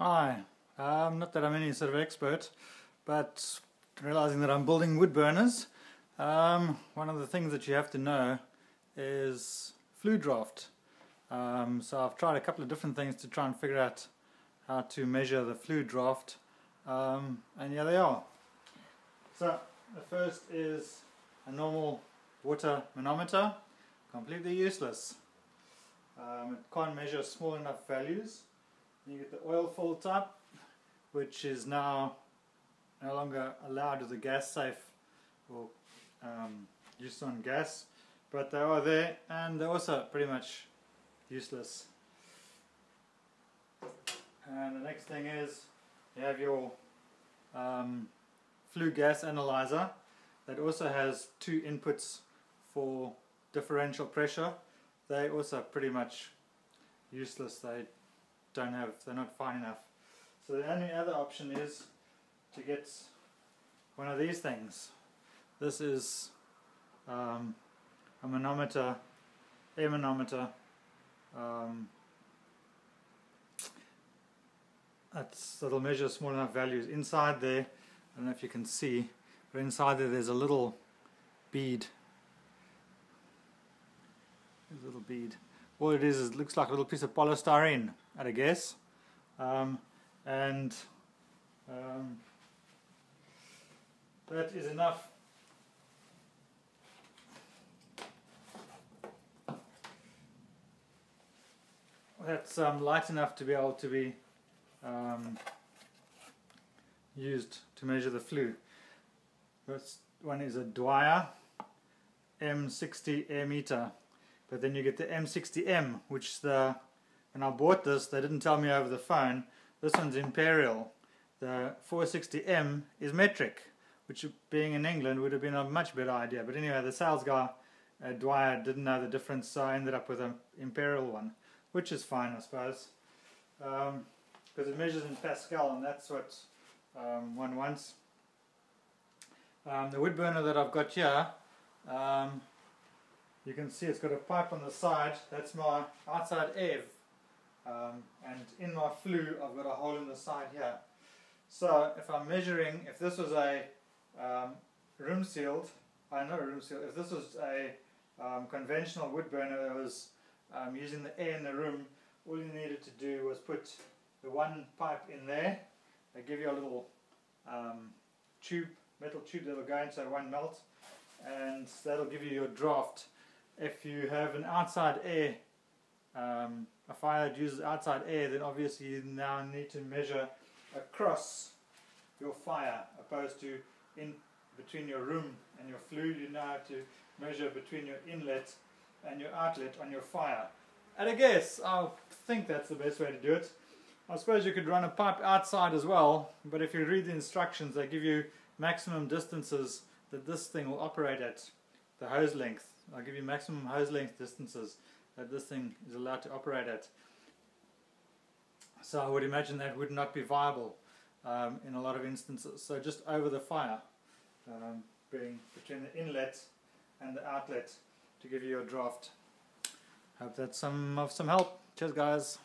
Hi, um, not that I'm any sort of expert, but realizing that I'm building wood burners, um, one of the things that you have to know is flue draft. Um, so I've tried a couple of different things to try and figure out how to measure the flue draft, um, and yeah they are. So the first is a normal water manometer, completely useless. Um, it can't measure small enough values you get the oil fill type, which is now no longer allowed as a gas safe or um, use on gas, but they are there and they're also pretty much useless. And the next thing is you have your um, flue gas analyzer that also has two inputs for differential pressure. They also pretty much useless. They don't have, they're not fine enough. So the only other option is to get one of these things. This is um, a manometer, a manometer. Um, that's, that'll measure small enough values. Inside there, I don't know if you can see, but inside there there's a little bead. There's a little bead. All it is is it looks like a little piece of polystyrene at a guess. Um, and um, that is enough that's um, light enough to be able to be um, used to measure the flue. This one is a Dwyer 460 air meter, but then you get the 460M, which is the when I bought this, they didn't tell me over the phone. This one's Imperial. The 460M is metric, which being in England would have been a much better idea. But anyway, the sales guy, uh, Dwyer, didn't know the difference, so I ended up with an Imperial one, which is fine, I suppose. Because um, it measures in Pascal, and that's what um, one wants. Um, the wood burner that I've got here, um, you can see it's got a pipe on the side. That's my outside air um, and in my flue I've got a hole in the side here. So if I'm measuring, if this was a um, room sealed, I know room sealed, if this was a um, conventional wood burner that was um, using the air in the room, all you needed to do was put the one pipe in there, they give you a little um, tube, metal tube that will go inside one melt, and that'll give you your draft. If you have an outside air um, a fire that uses outside air, then obviously you now need to measure across your fire, opposed to in between your room and your flue. You now have to measure between your inlet and your outlet on your fire. And I guess I think that's the best way to do it. I suppose you could run a pipe outside as well, but if you read the instructions, they give you maximum distances that this thing will operate at, the hose length. I'll give you maximum hose length distances that this thing is allowed to operate at. So I would imagine that would not be viable um, in a lot of instances. So just over the fire, um, being between the inlet and the outlet to give you a draft. Hope that's some of some help. Cheers guys.